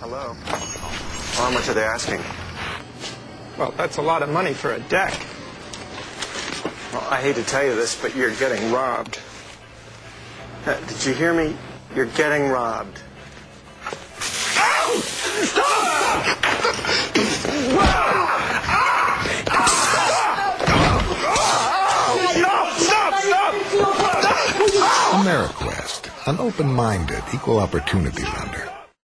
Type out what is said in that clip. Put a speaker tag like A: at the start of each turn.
A: Hello. How much are they asking?
B: Well, that's a lot of money for a deck.
A: Well, I hate to tell you this, but you're getting robbed. Uh, did you hear me? You're getting robbed.
C: AmeriQuest, an open-minded, equal opportunity lender.